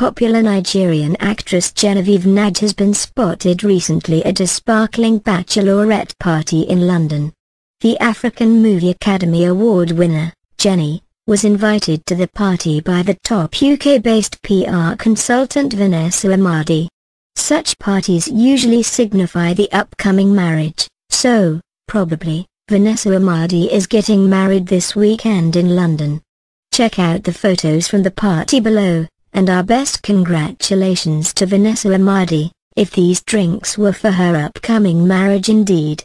popular Nigerian actress Genevieve Nnaji has been spotted recently at a sparkling bachelorette party in London. The African Movie Academy Award winner, Genny, was invited to the party by the top UK-based PR consultant Vanessa Amadi. Such parties usually signify the upcoming marriage, so, probably, Vanessa Amadi is getting married this weekend in London. Check out the photos from the party below, and our best congratulations to Vanessa Amadi, if these drinks were for her upcoming marriage indeed.